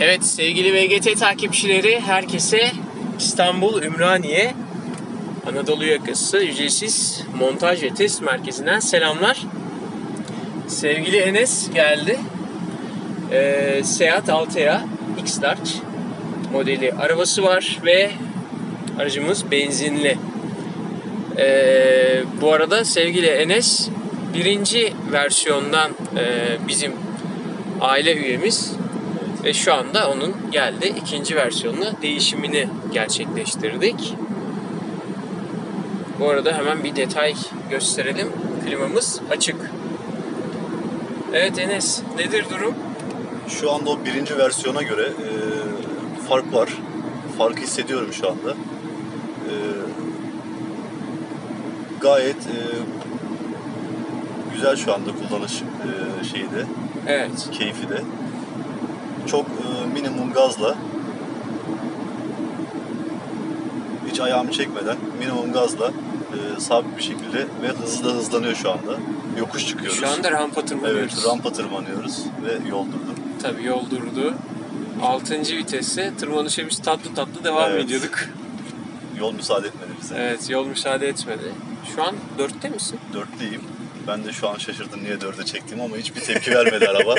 Evet sevgili VGT takipçileri herkese İstanbul Ümraniye Anadolu yakası ücretsiz montaj ve test merkezinden selamlar. Sevgili Enes geldi. Ee, Seat Altea X-Large modeli arabası var ve aracımız benzinli. Ee, bu arada sevgili Enes birinci versiyondan e, bizim aile üyemiz ve şu anda onun geldi ikinci versiyonuna değişimini gerçekleştirdik. Bu arada hemen bir detay gösterelim. Klimamız açık. Evet Enes, nedir durum? Şu anda o birinci versiyona göre e, fark var. Farkı hissediyorum şu anda. E, gayet e, güzel şu anda kullanış e, şeyi de, Evet. keyfi de. Çok e, minimum gazla hiç ayağımı çekmeden minimum gazla e, sabit bir şekilde ve hızlı hızlanıyor şu anda. Yokuş çıkıyoruz. Şu anda rampa tırmanıyoruz. Evet, rampa tırmanıyoruz ve yol durdum. Tabii yol durdu. 6. vitesse tırmanışa biz tatlı tatlı devam Evet. ediyorduk. Yol müsaade etmedi bize. Evet yol müsaade etmedi. Şu an 4'te misin? Dörtlüyüm. Ben de şu an şaşırdım niye dörde çektiğim ama hiçbir tepki vermedi araba.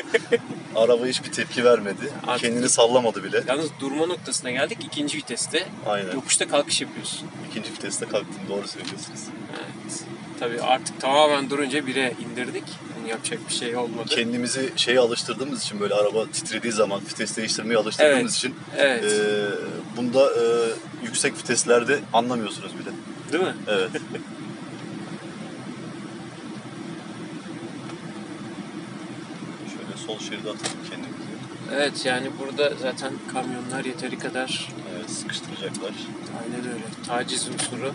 Araba hiçbir tepki vermedi. Artık- Kendini sallamadı bile. Yalnız durma noktasına geldik. ikinci viteste Aynen. yokuşta kalkış yapıyorsun. İkinci viteste kalktım. Doğru söylüyorsunuz. Evet. Tabii artık tamamen durunca bire indirdik. Yani yapacak bir şey olmadı. Kendimizi şeye alıştırdığımız için böyle araba titrediği zaman vites değiştirmeye alıştırdığımız Evet. için Evet. eee, bunda eee, yüksek viteslerde anlamıyorsunuz bile. Değil mi? Evet. sol şeride atalım kendimizi. Evet yani burada zaten kamyonlar yeteri kadar Evet, sıkıştıracaklar. aynen öyle. Taciz unsuru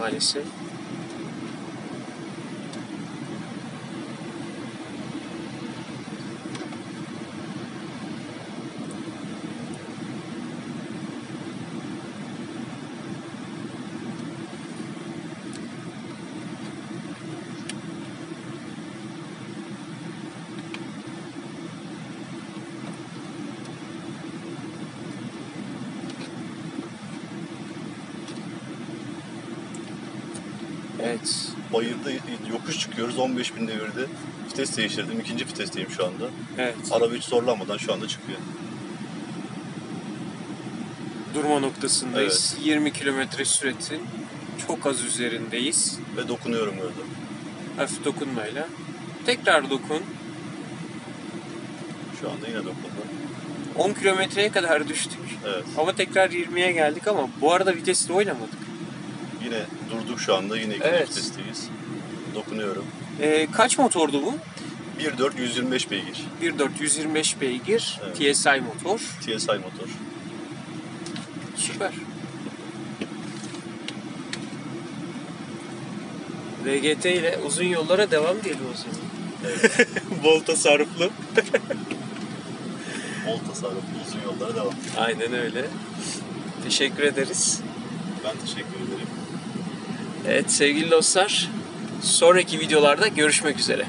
maalesef. Evet. Bayırda yokuş çıkıyoruz 15 bin devirde. Vites değiştirdim. ikinci vitesteyim şu anda. Evet. Araba hiç zorlanmadan şu anda çıkıyor. Durma noktasındayız. 20 kilometre süratin çok az üzerindeyiz. Ve dokunuyorum öyle. Hafif dokunmayla. Tekrar dokun. Şu anda yine dokundum. 10 kilometreye kadar düştük. Evet. Ama tekrar 20'ye geldik ama bu arada vitesle oynamadık. Yine durduk şu anda. Yine ikinci Evet. vitesteyiz. Dokunuyorum. Ee, kaç motordu bu? 1.4 125 beygir. 1.4 125 beygir Evet. TSI motor. TSI motor. Süper. VGT ile uzun yollara devam diyelim o zaman. Evet. Bol tasarruflu. Bol tasarruflu uzun yollara devam. Aynen öyle. Teşekkür ederiz. Ben teşekkür ederim. Evet sevgili dostlar, sonraki videolarda görüşmek üzere.